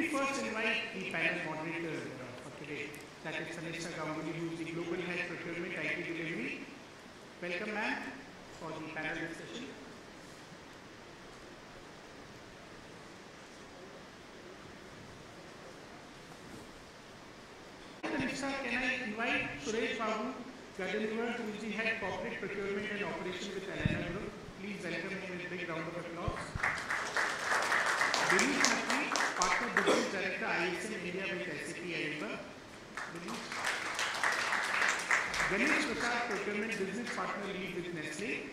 me first invite the panel moderator uh, for today, that is Tannistha Ganguly, who is the Global Head Procurement IT Delivery. Welcome, ma'am, for the panel discussion. Tannistha, can I invite Suresh Babu Gadaginavar, who is the Head Corporate Procurement and Operation with Allana Group. Please welcome him with a big round of applause. Dinesh Business Director, ISM India with SAP Ariba. Ganesh Prasad, Procurement Business Partner Lead with Nestle.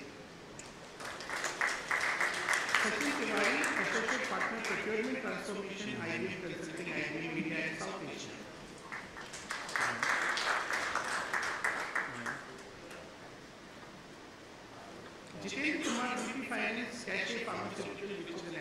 Sachin Tiwari, Associate Partner Procurement Transformation, IBM Consulting, IBM India and South Asia. Jitendra Kumar, VP Finance, Cashier Pharmaceutical, which is an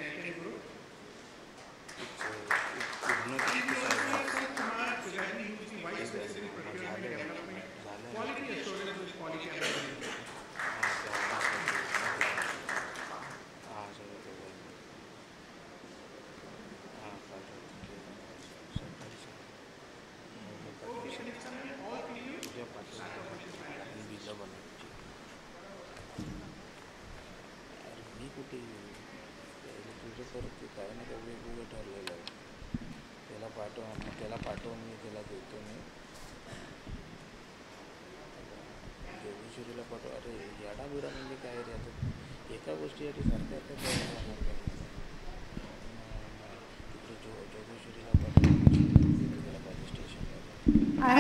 I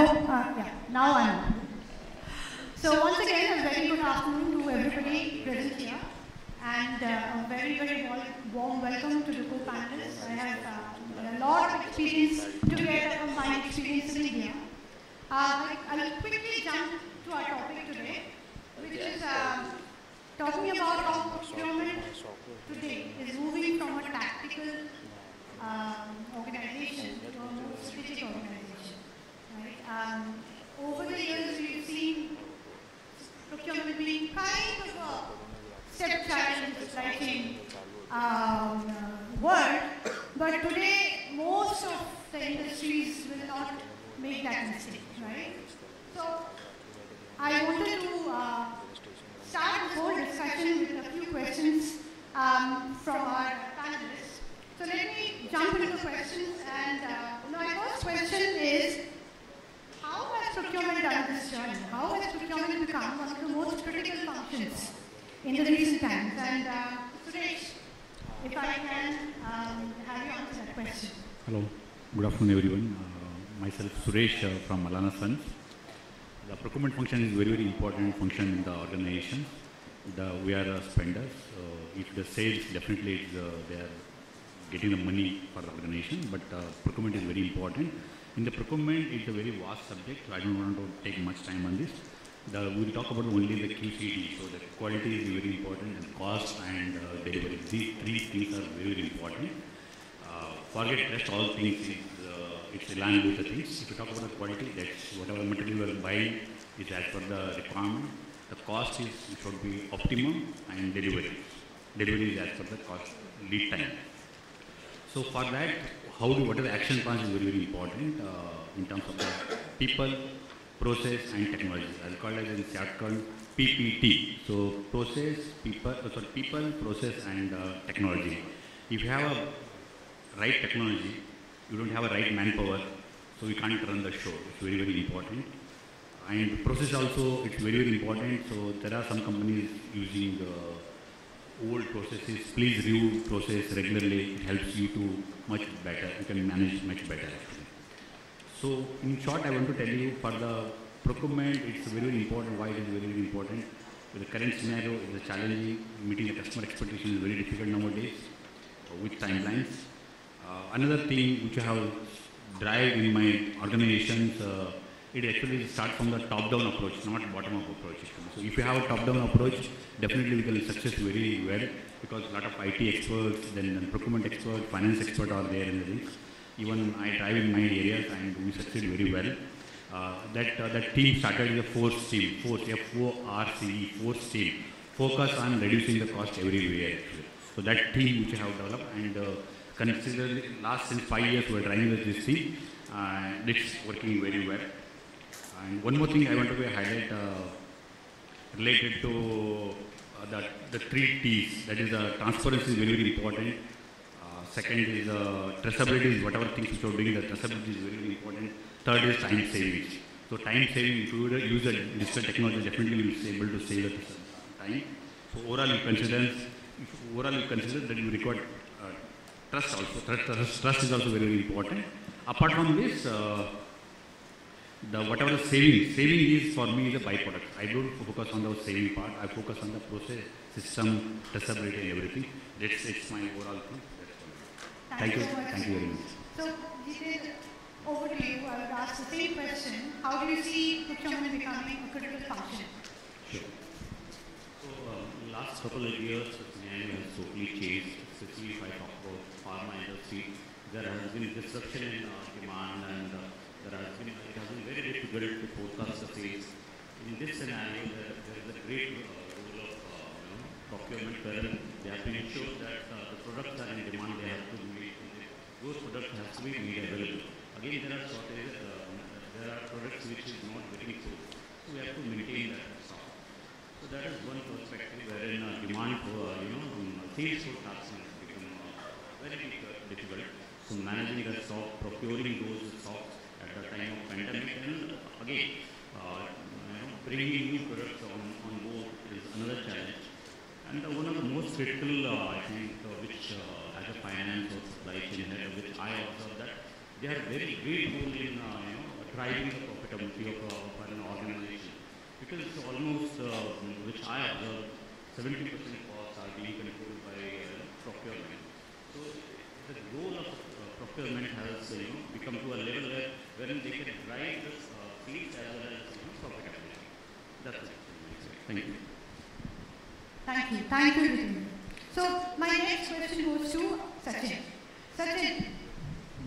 hope, uh, yeah, now I'm. So, so once again, a very good afternoon to everybody present here and uh, a very, very warm welcome to the co-panelists. I have uh, a lot of experience together from my experience in India. Uh, I'll quickly jump to our topic today, which is um, talking about how procurement today is moving from a tactical um, organization to a more strategic organization. Right? Um, over the years, we've seen procurement being kind of a stepchild in the supply chain um, world, but today most of the industries will not make that mistake, right? So I wanted to uh, start this whole discussion with a few questions um, from our panelists. So let me jump into the questions, and uh, my first question is, how has procurement done this journey? How has procurement become one of the most critical functions in the recent times? And uh, Suresh, if I can um, have you answer that question. Hello, good afternoon everyone. Uh, myself Suresh uh, from Allana Sons. The procurement function is very very important function in the organization. The, we are uh, spenders. Uh, if the sales definitely uh, they are getting the money for the organization, but uh, procurement is very important. In the procurement, it's a very vast subject. So I don't want to take much time on this. The, we'll talk about only the QCD. So the quality is very important, and cost and uh, delivery. These three things are very very important. Uh, forget rest all things it's aligned with the things. If you talk about the quality, that's whatever material you are buying is as per the requirement. The cost is should be optimum and delivery. Delivery is as per the cost lead time. So for that, how do what are the action plans is very very important uh, in terms of the people, process and technology. I'll call it as in shortcut PPT. So process, people, uh, sorry, people, process and uh, technology. If you have a right technology, you don't have a right manpower, so you can't run the show. It's very, very important. And process also, it's very, very important. So there are some companies using uh, old processes. Please review process regularly. It helps you to much better. You can manage much better actually. So in short, I want to tell you for the procurement, it's very, very important. Why it is very, very important? With the current scenario, is challenging. Meeting the customer expectation is very difficult nowadays uh, with timelines. Uh, another thing which I have drive in my organizations, uh, it actually starts from the top-down approach, not bottom-up approach. So if you have a top-down approach, definitely we can success very well because a lot of IT experts, then, procurement expert, finance expert are there in the things. Even I drive in my areas and we succeed very well. Uh, that uh, that team started with a force team, force F O R C E, force team, focus on reducing the cost everywhere. So that team which I have developed and uh, consider last since five years we're driving with this thing, and it's working very well. And one more thing I want to highlight uh, related to uh, the, the three T's. That is, uh, transparency is very, very important. Uh, second is uh, traceability is whatever things which are doing, the traceability is very, very important. Third is time savings. So time saving, if you would use the digital technology, definitely you will be able to save the time. So overall, you consider, overall you consider that you uh, trust also. Trust, trust, trust is also very, very important. Apart from this, uh, the whatever the saving, saving is for me is a byproduct. I don't focus on the saving part. I focus on the process, system, traceability, and everything. That's it's my overall thing. That's all. Thank you. so much. Thank you very much. So, Jiten, over to you. I would ask the same question. How do you see procurement becoming a critical function? Sure. So, uh, last couple of years, the scenario has totally changed, especially if I talk about pharma industry. There has been disruption in uh, demand and uh, there has been, it has been very difficult to forecast the sales. In this scenario, there, there is a great uh, role of uh, you know, procurement wherein they have to ensure that uh, the products are in demand, they have to be, those products have to be made available. Again, there are shortages, there are products which is not getting sold. So we have to maintain that stock. So that is one perspective wherein uh, demand for, you know, sales uh, very difficult. So managing the stock, procuring those stocks at the time of pandemic and uh, again, uh, you know, bringing new products on, on board is another challenge. And uh, one of the most critical, uh, I think, uh, which uh, as a finance or supply chain head, which I observe that they are very great role in, you know, driving the profitability of, of an organization. Because almost, which I observe, 70% costs are being controlled by uh, procurement. So the role of uh, procurement has, you know, become to a level where, wherein they can drive the uh, sales as well as, you know, profitability. That's it. Thank you. Thank you. Thank you, Jiten. So, my next question goes to Sachin. Sachin,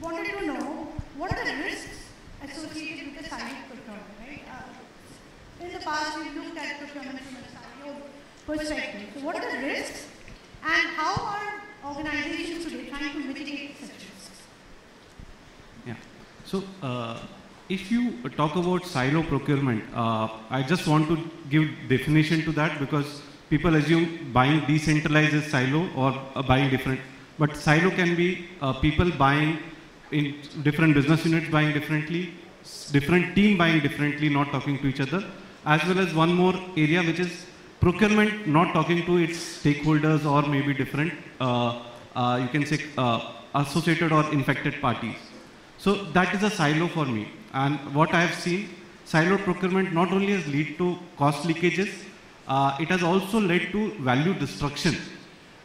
wanted to know what are the risks associated with the silent procurement, right? Uh, in the past, we looked at procurement from a perspective. So, what are the risks and how are organizations today trying to mitigate such. So, uh, if you talk about silo procurement, uh, I just want to give definition to that because people assume buying decentralized is silo or uh, buying different. But silo can be people buying in different business units buying differently, different team buying differently, not talking to each other, as well as one more area which is procurement not talking to its stakeholders or maybe different, uh, uh, you can say uh, associated or infected parties. So that is a silo for me. And what I have seen, silo procurement not only has led to cost leakages, uh, it has also led to value destruction.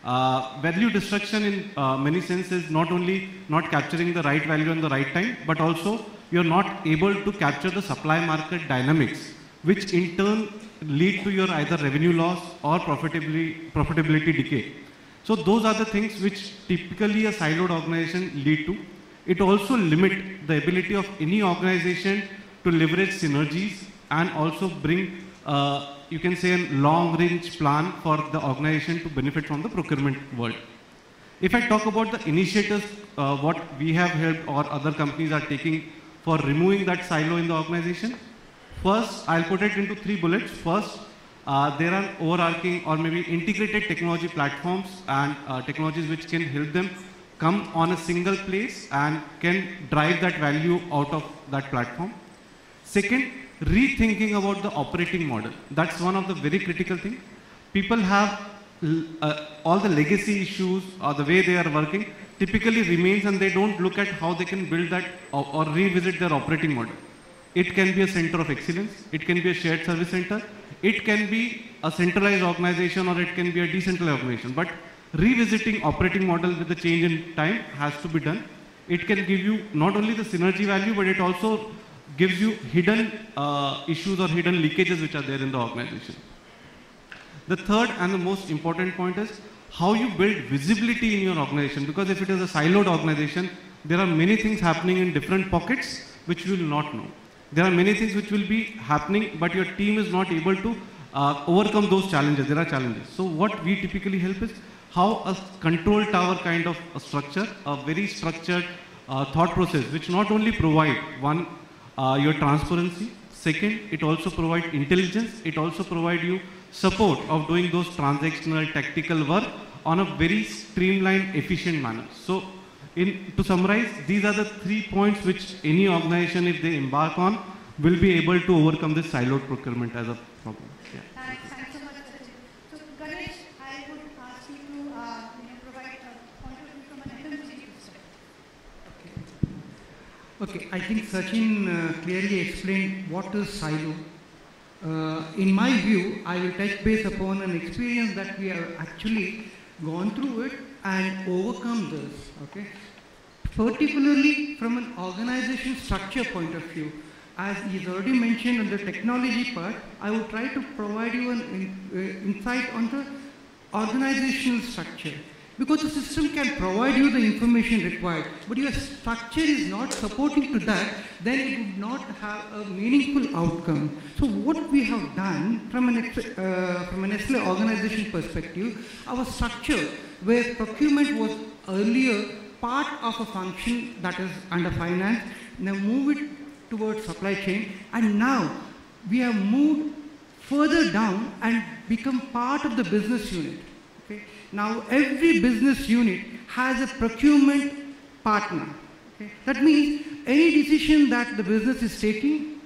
Uh, value destruction in uh, many senses not only not capturing the right value in the right time, but also you're not able to capture the supply market dynamics, which in turn lead to your either revenue loss or profitability, profitability decay. So those are the things which typically a siloed organization lead to. It also limit the ability of any organization to leverage synergies and also bring, uh, you can say, a long-range plan for the organization to benefit from the procurement world. If I talk about the initiatives, uh, what we have helped or other companies are taking for removing that silo in the organization, first I'll put it into three bullets. First, uh, there are overarching or maybe integrated technology platforms and uh, technologies which can help them come on a single place and can drive that value out of that platform. Second, rethinking about the operating model. That's one of the very critical things. People have uh, all the legacy issues or the way they are working typically remains and they don't look at how they can build that or, or revisit their operating model. It can be a center of excellence, it can be a shared service center, it can be a centralized organization or it can be a decentralized organization. But revisiting operating model with the change in time has to be done. It can give you not only the synergy value, but it also gives you hidden uh, issues or hidden leakages which are there in the organization. The third and the most important point is how you build visibility in your organization. Because if it is a siloed organization, there are many things happening in different pockets which you will not know. There are many things which will be happening, but your team is not able to uh, overcome those challenges. There are challenges. So what we typically help is how a control tower kind of a structure, a very structured uh, thought process, which not only provide one uh, your transparency, second it also provide intelligence, it also provide you support of doing those transactional tactical work on a very streamlined, efficient manner. So, in, to summarize, these are the three points which any organization, if they embark on, will be able to overcome this siloed procurement as a problem. Yeah. Thanks, thanks so much, Sachin. So Ganesh, I would ask you to, uh, you know, provide a point of view from an FMCG perspective. Okay, I think Sachin uh, clearly explained what is silo. Uh, in my view, I will touch base upon an experience that we have actually gone through it and overcome this. Okay, particularly from an organization structure point of view. As is already mentioned on the technology part, I will try to provide you an in, uh, insight on the organizational structure. Because the system can provide you the information required, but your structure is not supporting to that, then it would not have a meaningful outcome. So what we have done from an, uh, from an organization perspective, our structure where procurement was earlier part of a function that is under finance, now move it towards supply chain, and now we have moved further down and become part of the business unit. Okay? Now every business unit has a procurement partner. Okay? That means any decision that the business is taking,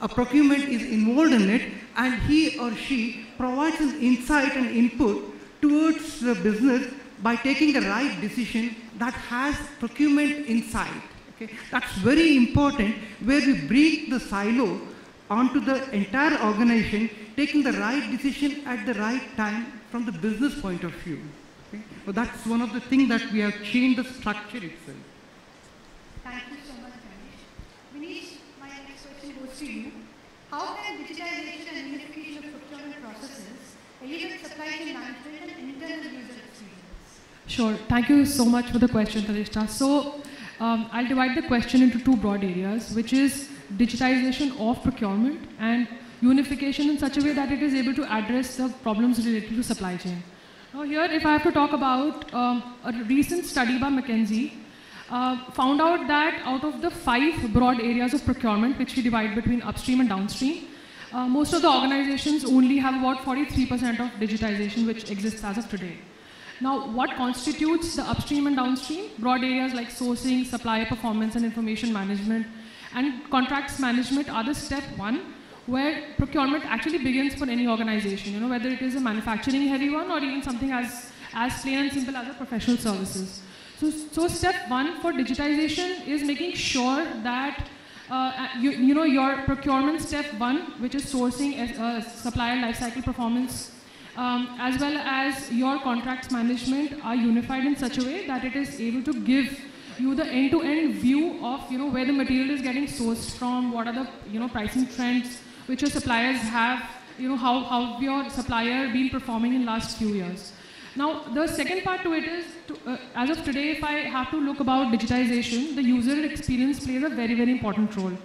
a procurement is involved in it and he or she provides an insight and input towards the business by taking the right decision that has procurement insight. Okay? That's very important where we break the silo onto the entire organization, taking the right decision at the right time from the business point of view. Okay? So that's one of the things that we have changed the structure itself. Thank you so much, Ganesh. Binish, my next question goes to you. How can digitization and unification of procurement processes elevate supply chain management and internal user experience? Sure. Thank you so much for the question, Tannistha. So, um, I'll divide the question into two broad areas, which is digitization of procurement and unification in such a way that it is able to address the problems related to supply chain. Now, here, if I have to talk about um, a recent study by McKinsey, uh, found out that out of the five broad areas of procurement, which we divide between upstream and downstream, uh, most of the organizations only have about 43% of digitization which exists as of today. Now, what constitutes the upstream and downstream? Broad areas like sourcing, supplier performance and information management, and contracts management are the step one, where procurement actually begins for any organization, you know, whether it is a manufacturing heavy one or even something as, as plain and simple as a professional services. So, so step one for digitization is making sure that uh, you, you know your procurement step one, which is sourcing as, uh, supplier lifecycle performance, um, as well as your contracts management are unified in such a way that it is able to give you the end-to-end view of you know where the material is getting sourced from, what are the you know pricing trends which your suppliers have, you know how how your supplier been performing in last few years. Now, the second part to it is, to, uh, as of today, if I have to look about digitization, the user experience plays a very, very important role.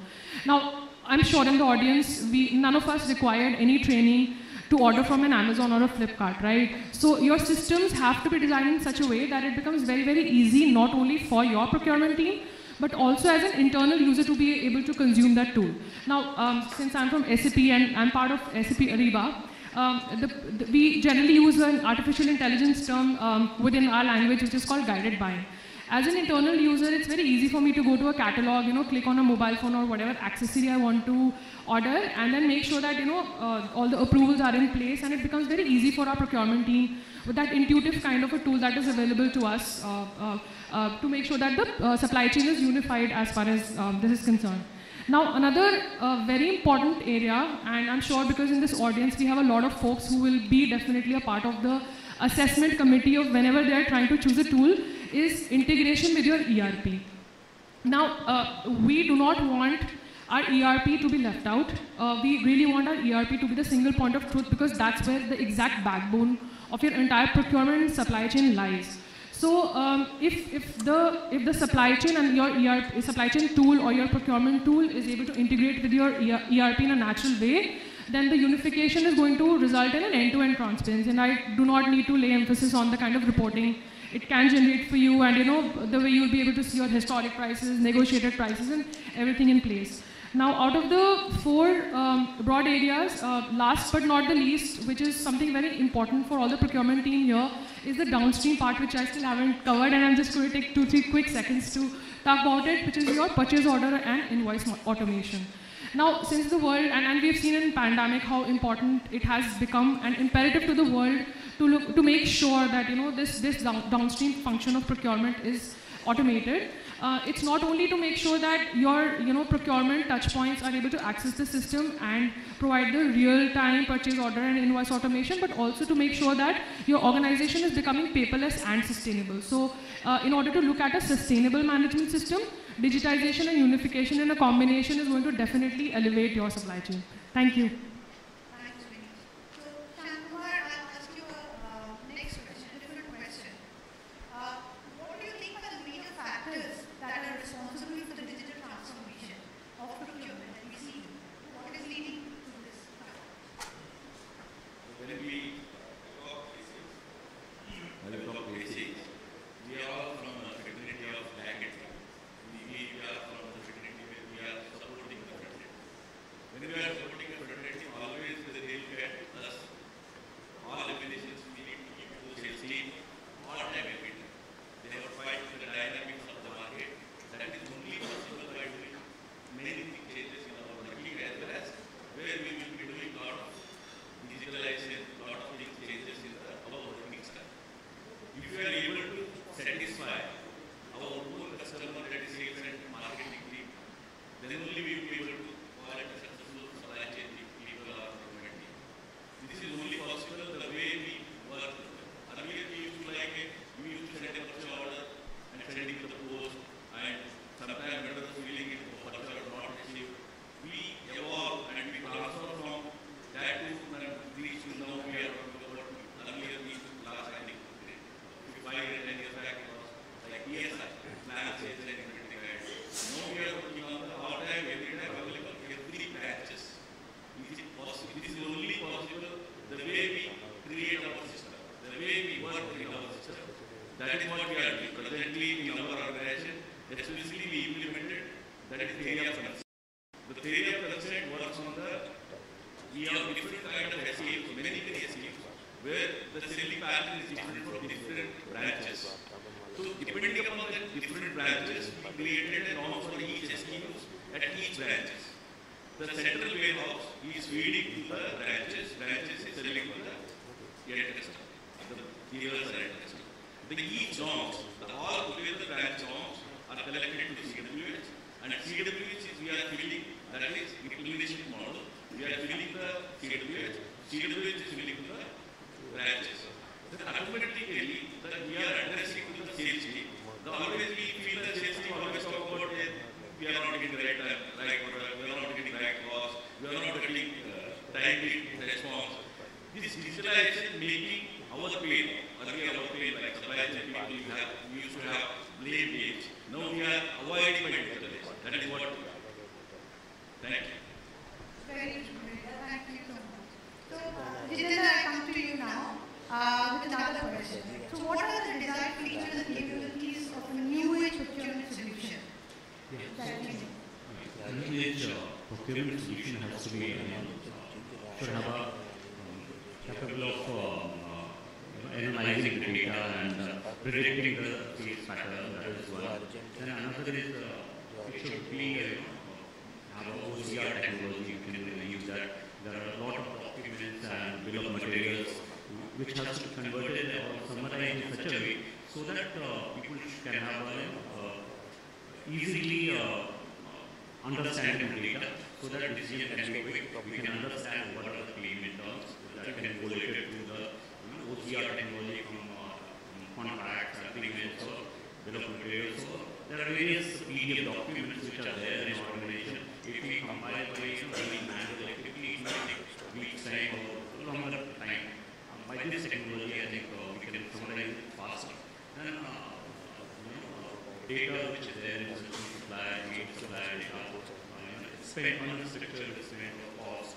Now, I'm sure in the audience, we, none of us required any training to order from an Amazon or a Flipkart, right? So your systems have to be designed in such a way that it becomes very, very easy, not only for your procurement team, but also as an internal user to be able to consume that tool. Now, um, since I'm from SAP and I'm part of SAP Ariba, um, the, the, we generally use an artificial intelligence term um, within our language, which is called guided buying. As an internal user, it's very easy for me to go to a catalog, you know, click on a mobile phone or whatever accessory I want to order, and then make sure that you know uh, all the approvals are in place, and it becomes very easy for our procurement team with that intuitive kind of a tool that is available to us uh, uh, uh to make sure that the uh, supply chain is unified as far as um, this is concerned. Now, another uh, very important area, and I'm sure because in this audience we have a lot of folks who will be definitely a part of the assessment committee of whenever they are trying to choose a tool, is integration with your ERP. Now, uh, we do not want our ERP to be left out. Uh, we really want our ERP to be the single point of truth because that's where the exact backbone of your entire procurement and supply chain lies. So um, if, if, the, if the supply chain and your ERP, supply chain tool or your procurement tool is able to integrate with your ERP in a natural way, then the unification is going to result in an end-to-end transparency. And I do not need to lay emphasis on the kind of reporting it can generate for you and you know the way you'll be able to see your historic prices, negotiated prices and everything in place. Now out of the four um, broad areas, uh, last but not the least, which is something very important for all the procurement team here, is the downstream part which I still haven't covered and I'm just going to take two, three quick seconds to talk about it, which is your purchase order and invoice automation. Now, since the world, and, and we've seen in pandemic how important it has become an imperative to the world to look, to make sure that, you know, this, this down, downstream function of procurement is automated. Uh, it's not only to make sure that your, you know, procurement touch points are able to access the system and provide the real-time purchase order and invoice automation, but also to make sure that your organization is becoming paperless and sustainable. So, uh, in order to look at a sustainable management system, digitization and unification in a combination is going to definitely elevate your supply chain. Thank you. Warehouse is feeding the branches, branches is selling to the end customer, the dealers and end customer. The norms, the all together branch norms are collected to CWH and CWH is we are filling, that is implementation model, we are filling the CWH, CWH is filling the branches. Then automatically, that we are addressing to the sales team. The always we feel the sales team always talk about we are not getting the right time, right product, we are not getting right cost, we are not getting uh, timely response. This digitalization making our pain, earlier our pain like supply chain people, we have, we used to have blame games. Now we are avoiding by digitalization. That is what we are. Thank you. Very true. Thank you so much. So, uh, I come to you now uh, with another question. So, what are the desired features and capabilities of a new age procurement solution? Need? Each procurement solution has to be, should have a capable of um, uh, analyzing the data and uh, predicting the sales pattern, that is one. Then another is, uh, it should be, uh, have OCR technology, you can use that. There are a lot of documents and bill of materials which has to be converted or summarized in such a way so that uh, people can have a uh, easily uh, understanding the data so that decision can be quick. We can understand what are the payment terms that can go related to the OCR technology from uh, contracts, agreements, or bill of materials. There are various PDF documents which are there in organization. If we compile by you know, doing manual activity, it might take weeks time or longer time. By this technology, I think uh, we can summarize it faster. Then, uh, you know, uh, data which is there in the supply, need supply data, you it's spent on the structure, it's spent on cost.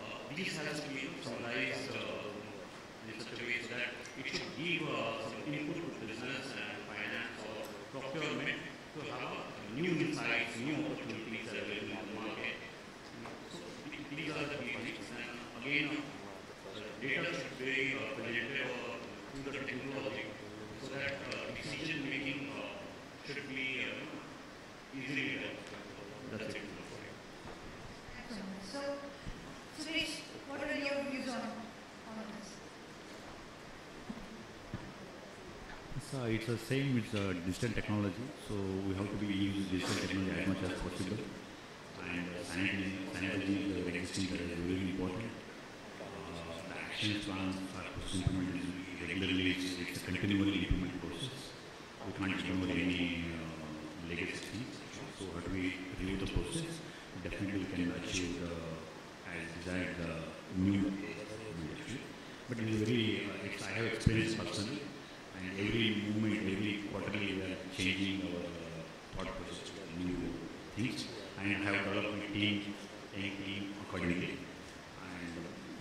Uh, these has to be summarized uh, in such a way so that. It should give uh, some input to business and finance or procurement to have new insights, new opportunities available in the market. So th- these are the key things. And again, uh, the data should be uh, presented uh, through the technology so that uh, decision making uh, should be uh, easily done. That's it. Excellent. So, Suresh, what are your views on all of this? It's, uh, it's the same with uh, digital technology, so we have to be using digital technology as much as possible. And uh, sanitary uh, existing is very important. Uh, the action plans are implemented regularly, it's, it's a continual implement process. We can't ignore any uh, legacy things. So how do we review the process? Definitely we can achieve the, as desired, the new. But it is very, uh, it's, I have experienced personally, and every movement, every quarterly, we are changing our uh, thought process to new things, and have developed a team, a team accordingly. And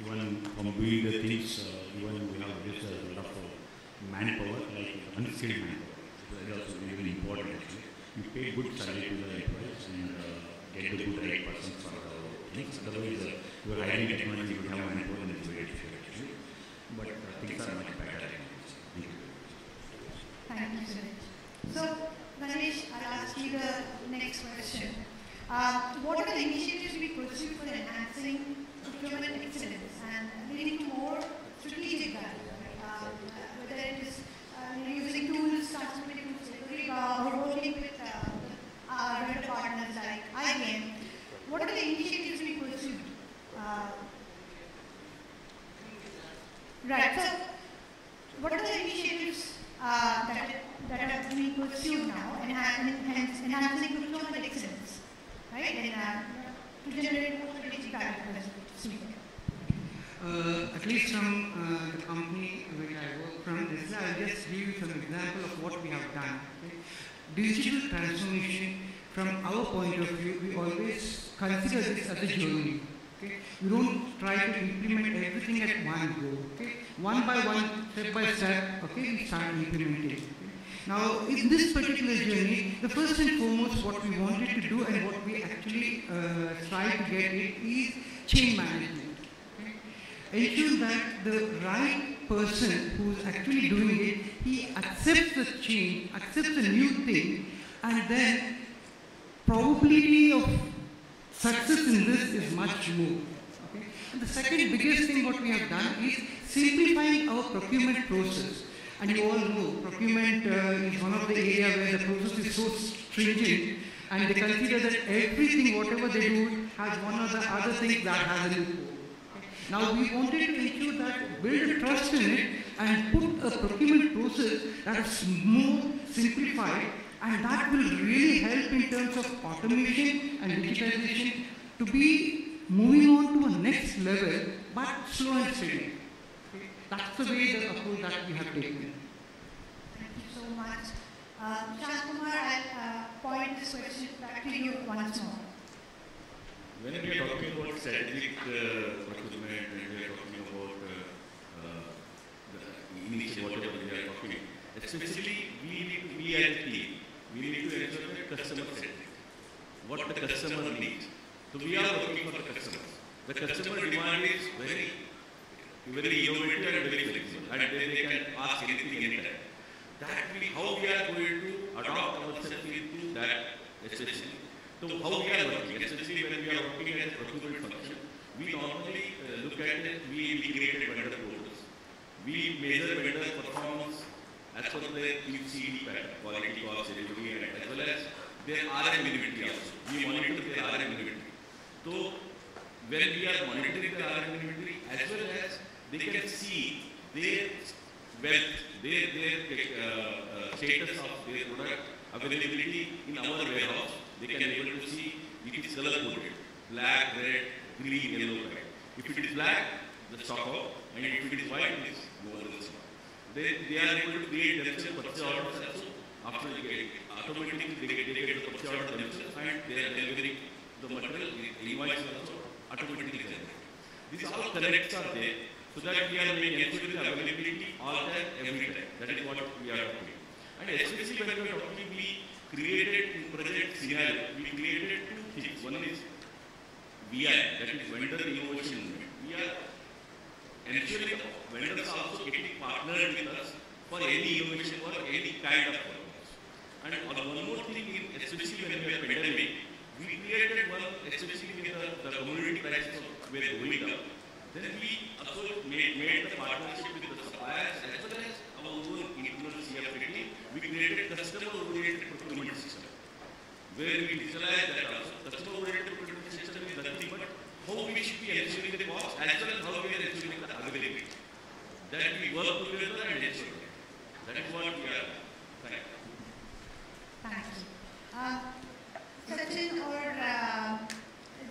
even from doing the things, uh, even we have this a lot of uh, manpower, like unskilled manpower. That is also very important actually. You pay good salary to the employees and uh, get the good right persons for the things. Otherwise, uh, you are hiring technology, you have manpower, and it's very difficult actually. But uh, things are much better. Thank you. Suresh. So, Ganesh, I'll ask you the next question. Uh, what are the initiatives we pursue for enhancing procurement excellence and leading to more strategic value? Um, whether it is uh, using tools, transformative tools or working with uh, our vendor partners like IBM. What are the initiatives we pursue? Uh, right. So, what are the initiatives uh, that, that are being pursued now and enhancing procurement excellence, right? And uh, to generate more strategic. Uh, at least from uh, the company which I work from, I'll just give you some example of what we have done. Okay? Digital transformation, from our point of view, we always consider this as a journey. Okay? We don't try to implement everything at one go. Okay? One by one, step by step, okay, we start implementing. Okay? Now, in this particular journey, the first and foremost what we wanted to do and what we actually uh, try to get it is change management. Okay? Ensure that the right person who's actually doing it, he accepts the change, accepts the new thing, and then probability of success in this is much more. Okay? And the second biggest thing what we have done is simplifying our procurement process. And you all know procurement uh, is one of the areas where the process is so stringent and they consider that everything, whatever they do, has one or the other thing that has a loophole. Now we wanted to ensure that build trust in it and put a procurement process that is more simplified and that will really help in terms of automation and digitization to be moving on to a next level but slow and steady. Okay? That's the way the approach that we have taken. Thank you so much. Uh, Kumar, I'll uh, point this question back to you once more. When we are talking about strategic uh, procurement, when we are talking about uh, uh, the initial whatever we are talking, especially we need to be as a team, we need to ensure that customer centric. What the customer needs. So we are working for the customers. The customer demand is very, very innovative and very flexible, and they, they can ask anything anytime. That we, how we are going to adopt ourselves into that, especially. So how we are working, especially when we are working as procurement function, we normally uh, look at it, we integrated vendor portals. We measure vendor performance as per their QCD pattern, quality, cost, delivery, and as well as their RM inventory also. We monitor their RM inventory. So when we are monitoring their RM inventory, as well as they can see their wealth, their, their uh, uh, status of their product availability in our warehouse, they can able to see if it is color coded, black, red, green, yellow, white. If it is black, the stock out, and if it is white, it is no other stock. They, they are able to create themselves purchase orders also. After they get automatically they get, they get the purchase order themselves and they are delivering the material, the invoice also automatically. These all connects are there so that we are making ensuring the availability all time, every time. That is what we are doing. And especially when we are talking, we created in project scenario, we created two things. One is VI, that is vendor innovation. We are ensuring vendors are also getting partnered with us for any innovation or any kind of work. And on one more thing, in, especially when we are pandemic, we created one, especially when the, the commodity prices were going up. Then we also made, made the partnership with the suppliers as well as our own internal CFPT. We created customer-oriented procurement system where we digitalize that also. Customer-oriented procurement system is nothing but how we should be ensuring the cost as well as how we are ensuring the availability. That we work together and ensure. That is what we are. Thank you. Thank you. Uh, Sachin or uh,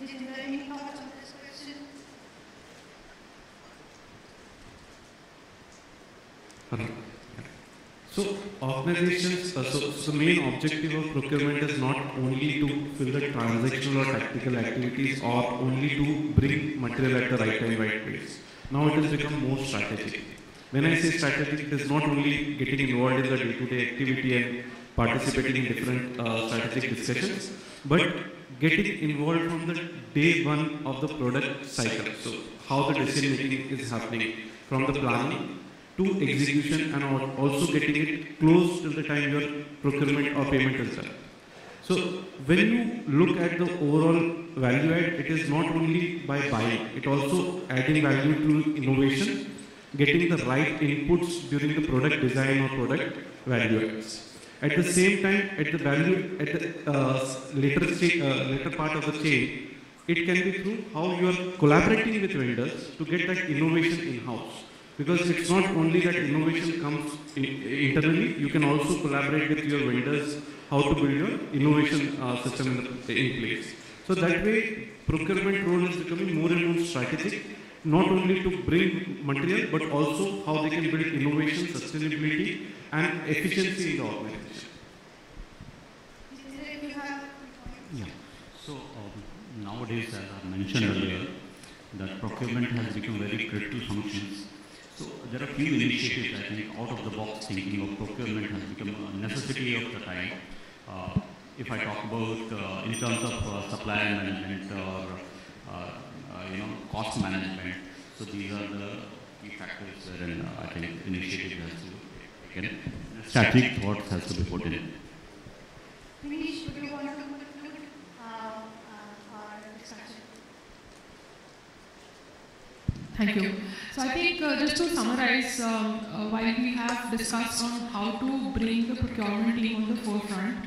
Jitendra, any thoughts on this So organizations, uh, so, so main objective of procurement is not only to fill the transactional or tactical activities or only to bring material at the right time, right place. Now it has become more strategic. When I say strategic, it is not only getting involved in the day-to-day activity and participating in different uh, strategic discussions, but getting involved from the day one of the product cycle. So how the decision making is happening from the planning to execution and also getting it close till the time your procurement or payment is done. So when you look at the overall value add, it is not only by buying, it also adding value to innovation, getting the right inputs during the product design or product value adds. At the same time, at the value, at the uh, later, sta- uh, later part of the chain, it can be through how you are collaborating with vendors to get that innovation in-house. Because it's not only that innovation comes in, internally, you can also collaborate with your vendors how to build your innovation uh, system in, the, in place. So that way, procurement role is becoming more and more strategic, not only to bring material, but also how they can build innovation, sustainability, and efficiency in the organization. Jitendra, if you have Yeah. So um, nowadays, as I mentioned earlier, that procurement has become very critical functions. So there are few initiatives, I think, out of the box thinking of procurement has become a necessity of the time. Uh, if I talk about uh, in terms of uh, supply management or uh, uh, you know cost management, so these are the key factors wherein uh, I think initiative has to be taken. Strategic thoughts has to be put in. Binish, would you want to conclude our discussion? Thank you. So I think uh, just to summarize, um, uh, while we have discussed on how to bring the procurement team on the forefront,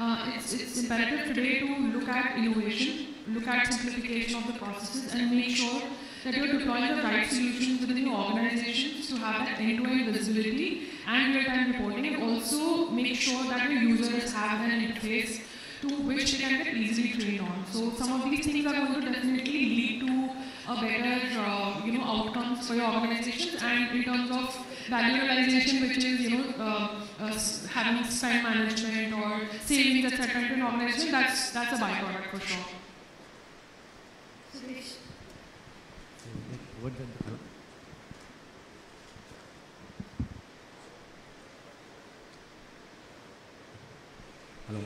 uh, it's, it's imperative today to look at innovation, look at simplification of the processes, and make sure that you're deploying the right solutions within your organizations to have that end-to-end visibility and real-time reporting, and also make sure that your users have an interface to which they can get easily trained on. So some of these things are going to definitely lead to a better, uh, you know, outcomes for your organizations. And in terms of value realization, which is, you know, uh, uh, having spend management or savings, etc., into an organization, that's that's a byproduct for sure. Suresh? Hello.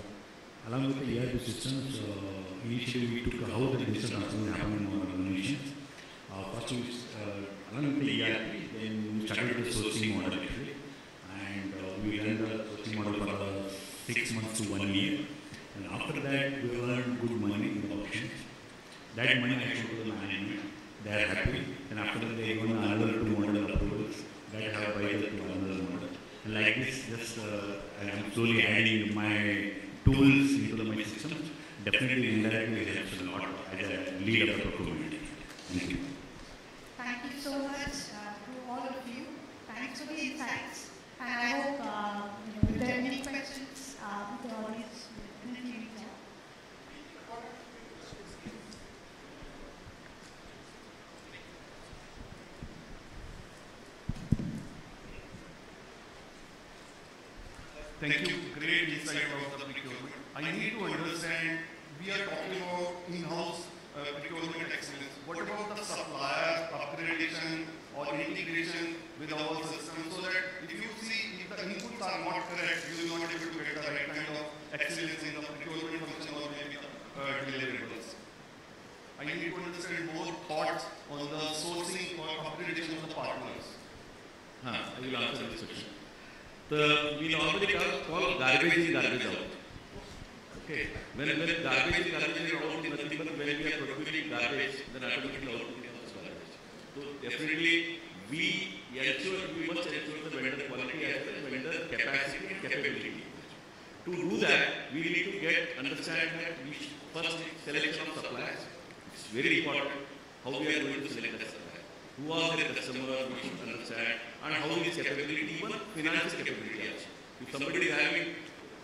Along with the ERP systems, uh, initially we took how the digital transformation happened organization. Uh, first, we, uh, with the ERP, then we started the sourcing model actually. And uh, we ran the sourcing model for uh, six months to one year. And after that, we earned good money in the auctions. That money I showed to the management. They are happy. And after that, they won another two model approvals. That have provided to another model. And like this, just uh, I am slowly adding my tools into the, my system. Definitely indirectly helps a lot as a lead of the procurement. Thank you. Thank you so much uh, to all of you. Thanks for the insights. And I hope, uh, you know, if there are any questions, uh, the audience will definitely reach out. Thank you. Great insight about the procurement. I need to understand, we are talking about in-house with our system so that if you see if the inputs are not correct, you will not able to get the right kind of excellence in the procurement function or maybe the uh, deliverables. I need to understand more thoughts on the sourcing or upgradation of the partners. Huh, I will answer this question. The, we normally call garbage in, garbage out. Okay. When, when garbage in, garbage out is nothing but when we are producing garbage, then automatically output is garbage. So definitely we ensure, we must ensure the vendor quality as well as vendor capacity and capability. To do that, we need to get, understand that we first selection of suppliers. It's very important how we are going to select the supplier. Who are the customer, we should understand, and how is capability, even financial capability also. If somebody is having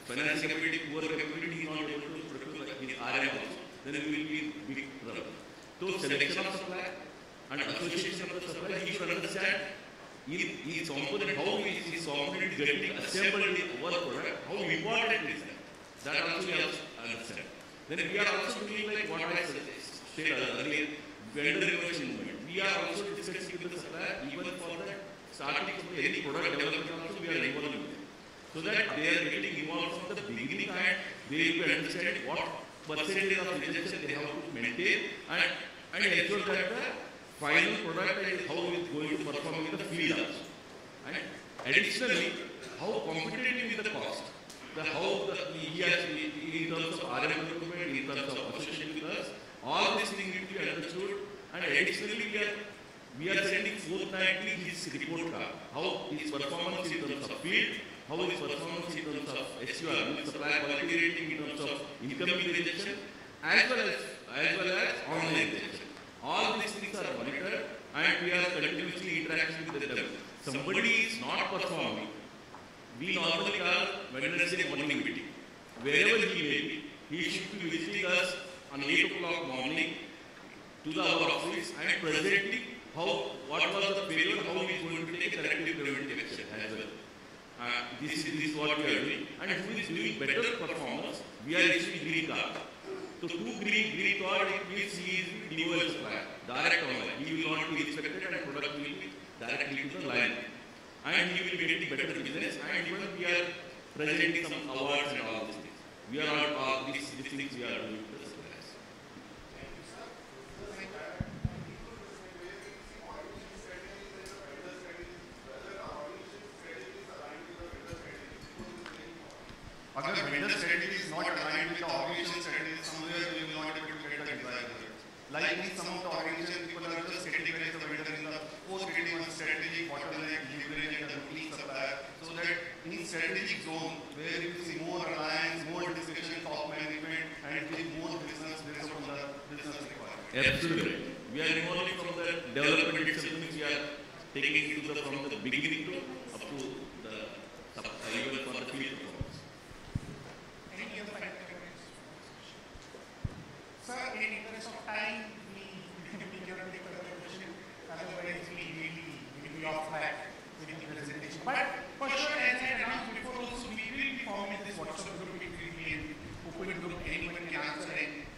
financial capability, poor capability, he is not able to procure his RM also, then we will be big trouble. So selection of supplier and association of the supplier, he should understand his component, how his component getting assembled in our product, how important is that? That also we have to understand. Then we are also doing like what I said earlier, vendor innovation movement. We are also discussing with the supplier, even for the starting of any product development also we are involved with in. So that they are getting involved from the beginning and they will understand what percentage of rejection they have to maintain and, and ensure that the final product and how it is going to perform in the field also. And additionally, how competitive is the cost, the how the he in terms of RM procurement, in terms of association with us, all these things need to be understood. And additionally, we are we are sending fortnightly his report card, how his performance in terms of field, how his performance in terms of SQR, supply quality rating in terms of incoming rejection, as well as as well as online rejection. All these things are monitored and we are continuously interacting with them. Somebody is not performing, we normally call Wednesday morning meeting. Wherever he may be, he should be visiting us on 8 o'clock morning to the our office and presenting how, what was the failure, how we going to take corrective preventive action as well. Uh, this is this is what we are doing. And who is doing better performance, we are issuing green card. So two green green card it means he is DOL supplier, direct online. He will not be inspected and product will be directly to the line. And he will be getting better business and even we are presenting some awards and all these things. We are all, all these, these things we are doing to the suppliers. Agar vendor strategy is not aligned with the organization requirement. Absolutely. We are involving from the development itself, means we are taking it to the, from the beginning to up to the, sub- uh, even for the field performance. Any other factors? Sir, in interest of time, we, we cannot take further question, otherwise we will be, we will be off track with the presentation. But for sure, as I announced before also, we will be forming this WhatsApp group, it will be an open group, anyone can answer any,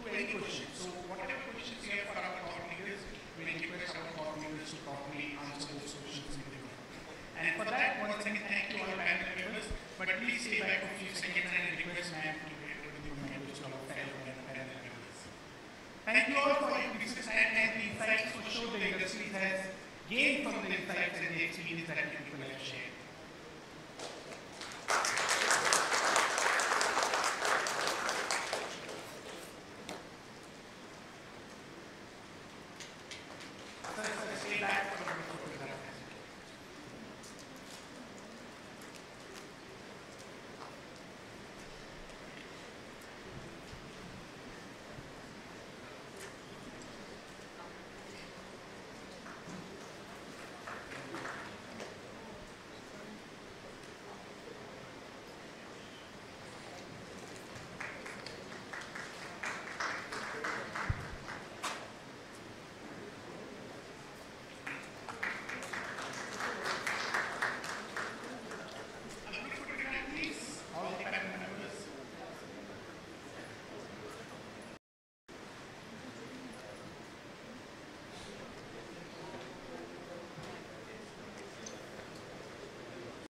to any question. So whatever questions you have for our thought leaders, we request our thought leaders to properly answer those questions in the group. And for that, once again, thank you all panel members, but please stay back for a few seconds and request ma'am to get rid of the members to our fellow panel members. Thank you all for your business and, and the insights for sure the industry has gained from the insights and the experience that people have shared.